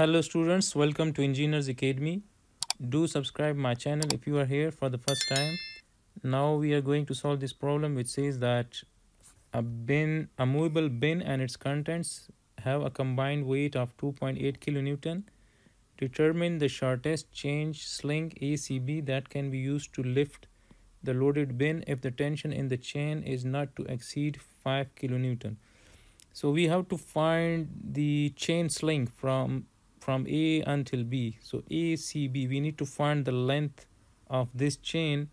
Hello students, welcome to Engineers Academy. Do subscribe my channel if you are here for the first time. Now we are going to solve this problem which says that a bin, a movable bin and its contents have a combined weight of 2.8 kilonewton. Determine the shortest chain sling ACB that can be used to lift the loaded bin if the tension in the chain is not to exceed 5 kilonewton. So we have to find the chain sling from from A until B. So ACB, we need to find the length of this chain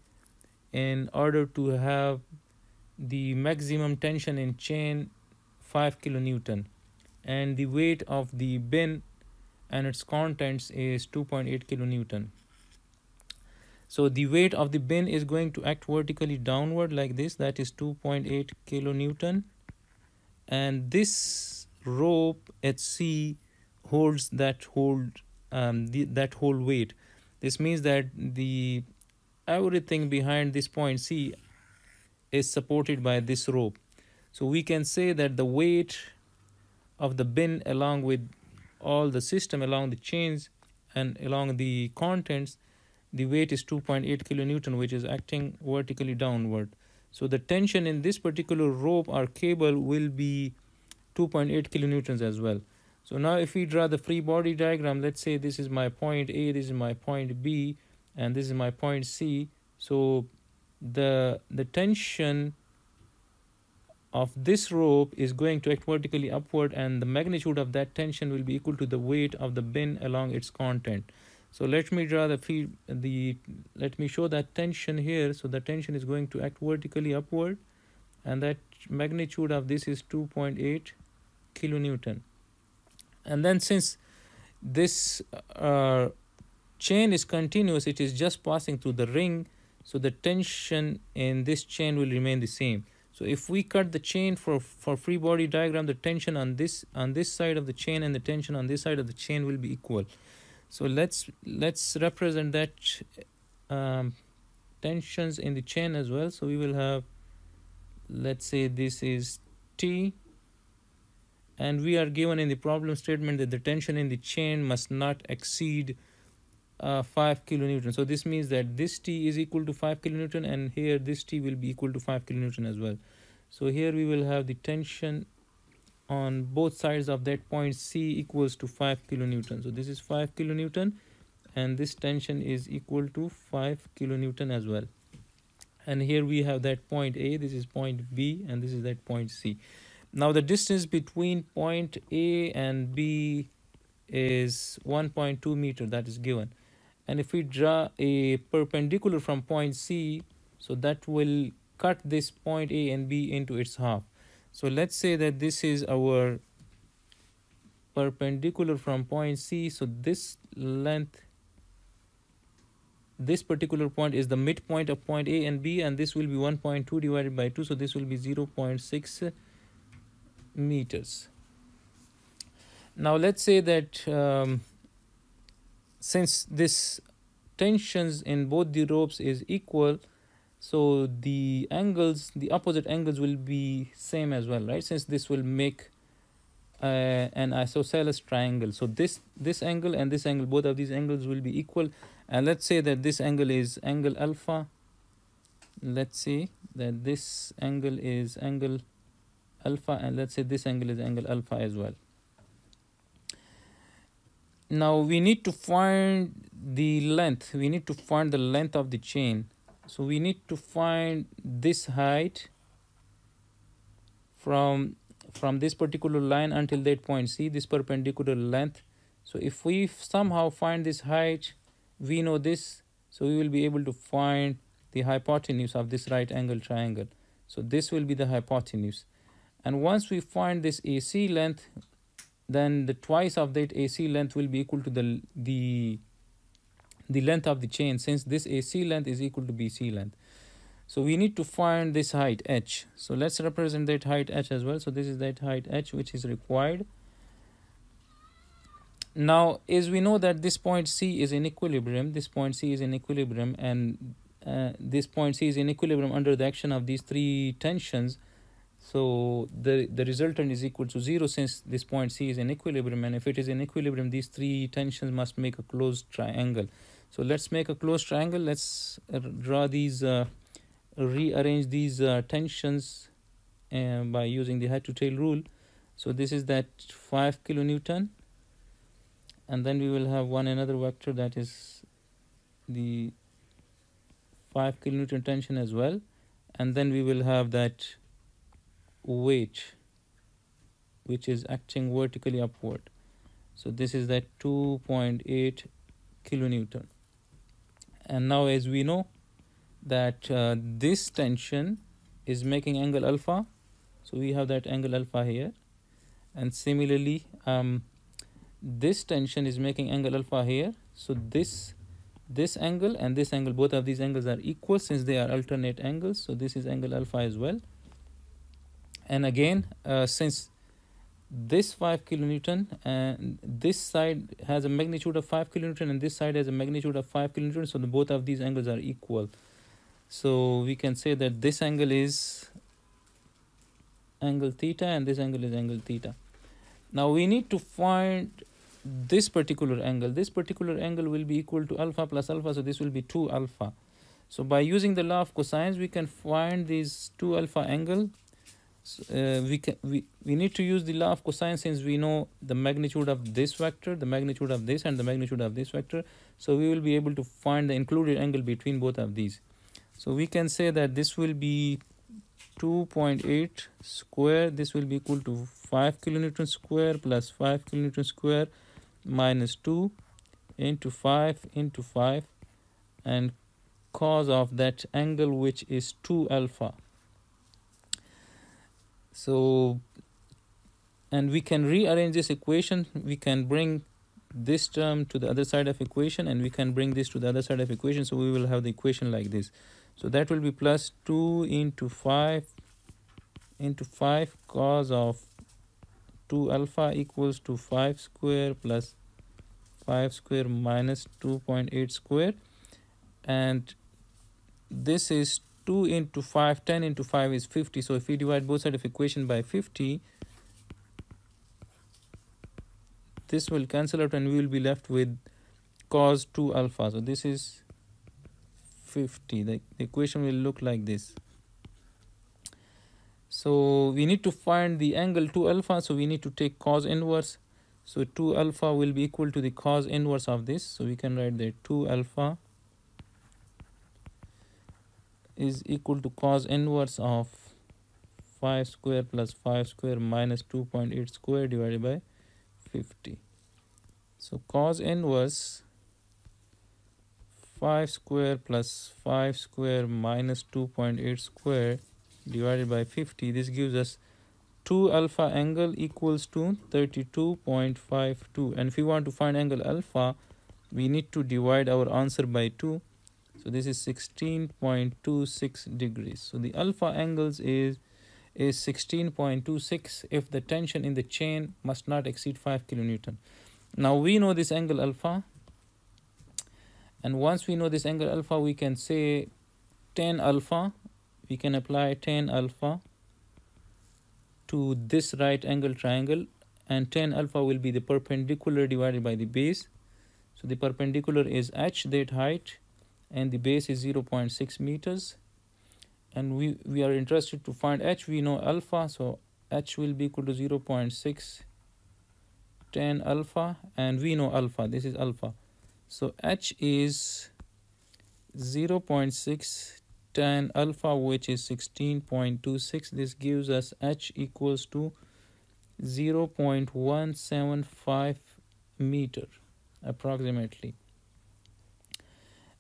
in order to have the maximum tension in chain 5 kilonewton and the weight of the bin and its contents is 2.8 kilonewton. So the weight of the bin is going to act vertically downward like this that is 2.8 kilonewton and this rope at C holds that hold um, the, that whole weight. This means that the everything behind this point C is supported by this rope. So we can say that the weight of the bin along with all the system along the chains and along the contents the weight is 2.8 kilonewton which is acting vertically downward so the tension in this particular rope or cable will be 2.8 kilonewtons as well so now if we draw the free body diagram, let's say this is my point A, this is my point B, and this is my point C. So the, the tension of this rope is going to act vertically upward and the magnitude of that tension will be equal to the weight of the bin along its content. So let me draw the free, the let me show that tension here. So the tension is going to act vertically upward and that magnitude of this is 2.8 kilonewton and then since this uh, chain is continuous it is just passing through the ring so the tension in this chain will remain the same. So if we cut the chain for for free body diagram the tension on this on this side of the chain and the tension on this side of the chain will be equal. So let's let's represent that um, tensions in the chain as well. So we will have let's say this is t and we are given in the problem statement that the tension in the chain must not exceed uh, 5 kilonewton. So this means that this t is equal to 5 kilonewton and here this t will be equal to 5 kilonewton as well. So here we will have the tension on both sides of that point c equals to 5 kilonewton. So this is 5 kilonewton and this tension is equal to 5 kilonewton as well. And here we have that point a this is point b and this is that point c now the distance between point A and B is 1.2 meter that is given. And if we draw a perpendicular from point C, so that will cut this point A and B into its half. So let's say that this is our perpendicular from point C. So this length, this particular point is the midpoint of point A and B and this will be 1.2 divided by 2. So this will be 0 0.6 meters. Now let's say that um, since this tensions in both the ropes is equal, so the angles, the opposite angles will be same as well, right? Since this will make uh, an isosceles triangle. So this this angle and this angle, both of these angles will be equal. And let's say that this angle is angle alpha. Let's say that this angle is angle alpha and let's say this angle is angle alpha as well. Now we need to find the length. We need to find the length of the chain. So we need to find this height from from this particular line until that point. See this perpendicular length. So if we somehow find this height we know this. So we will be able to find the hypotenuse of this right angle triangle. So this will be the hypotenuse and once we find this AC length then the twice of that AC length will be equal to the the the length of the chain since this AC length is equal to BC length. So we need to find this height h. So let's represent that height h as well. So this is that height h which is required. Now as we know that this point c is in equilibrium this point c is in equilibrium and uh, this point c is in equilibrium under the action of these three tensions so the the resultant is equal to zero since this point c is in equilibrium and if it is in equilibrium these three tensions must make a closed triangle. So let's make a closed triangle. Let's draw these uh, rearrange these uh, tensions uh, by using the head to tail rule. So this is that 5 kilonewton and then we will have one another vector that is the 5 kilonewton tension as well. And then we will have that weight which is acting vertically upward. So this is that 2.8 kilonewton. And now as we know that uh, this tension is making angle alpha. So we have that angle alpha here. And similarly um, this tension is making angle alpha here. So this this angle and this angle both of these angles are equal since they are alternate angles. So this is angle alpha as well and again uh, since this 5 kilonewton and this side has a magnitude of 5 kilonewton and this side has a magnitude of 5 kilonewton so the both of these angles are equal. So we can say that this angle is angle theta and this angle is angle theta. Now we need to find this particular angle. This particular angle will be equal to alpha plus alpha so this will be 2 alpha. So by using the law of cosines we can find these 2 alpha angle uh, we can we, we need to use the law of cosine since we know the magnitude of this vector the magnitude of this and the magnitude of this vector. So we will be able to find the included angle between both of these. So we can say that this will be 2.8 square this will be equal to 5 kilonewton square plus 5 kilonewton square minus 2 into 5 into 5 and cos of that angle which is 2 alpha so and we can rearrange this equation. We can bring this term to the other side of equation and we can bring this to the other side of equation. So we will have the equation like this. So that will be plus 2 into 5 into 5 cos of 2 alpha equals to 5 square plus 5 square minus 2.8 square. And this is 2 into 5 10 into 5 is 50 so if we divide both sides of equation by 50 this will cancel out and we will be left with cos 2 alpha. So this is 50 the, the equation will look like this. So we need to find the angle 2 alpha. So we need to take cos inverse. So 2 alpha will be equal to the cos inverse of this. So we can write that 2 alpha is equal to cos inverse of 5 square plus 5 square minus 2.8 square divided by 50 so cos inverse 5 square plus 5 square minus 2.8 square divided by 50 this gives us 2 alpha angle equals to 32.52 and if we want to find angle alpha we need to divide our answer by 2 so this is 16.26 degrees. So the alpha angles is is 16.26 if the tension in the chain must not exceed 5 kilonewton. Now we know this angle alpha. And once we know this angle alpha we can say tan alpha we can apply tan alpha to this right angle triangle and tan alpha will be the perpendicular divided by the base. So the perpendicular is h that height and the base is 0.6 meters. And we we are interested to find h. We know alpha so h will be equal to 0.6 tan alpha and we know alpha. This is alpha. So h is 0.6 tan alpha which is 16.26 this gives us h equals to 0.175 meter approximately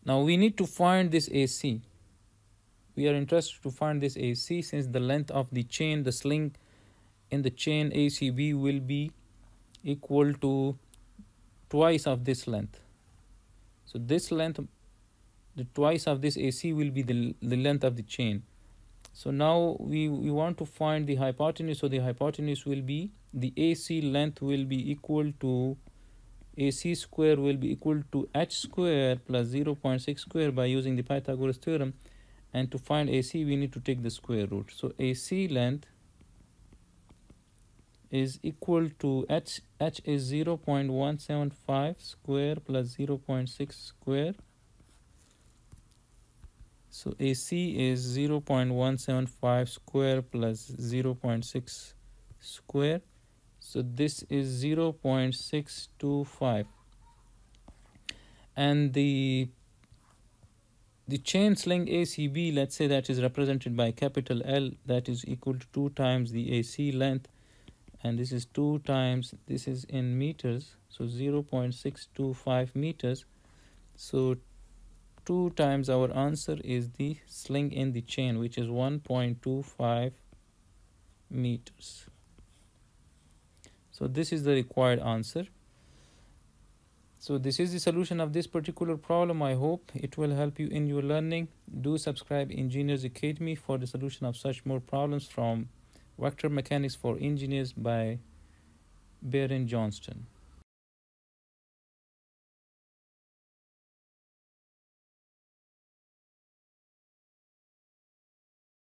now we need to find this AC. We are interested to find this AC since the length of the chain, the sling in the chain ACB will be equal to twice of this length. So this length, the twice of this AC will be the, the length of the chain. So now we, we want to find the hypotenuse. So the hypotenuse will be, the AC length will be equal to AC square will be equal to h square plus 0.6 square by using the Pythagoras theorem. And to find AC we need to take the square root. So AC length is equal to h h is 0 0.175 square plus 0 0.6 square so AC is 0 0.175 square plus 0 0.6 square so this is 0 0.625 and the the chain sling ACB let's say that is represented by capital L that is equal to 2 times the AC length. And this is 2 times this is in meters. So 0 0.625 meters. So 2 times our answer is the sling in the chain which is 1.25 meters so this is the required answer. So this is the solution of this particular problem. I hope it will help you in your learning. Do subscribe engineers academy for the solution of such more problems from Vector Mechanics for Engineers by Beer and Johnston.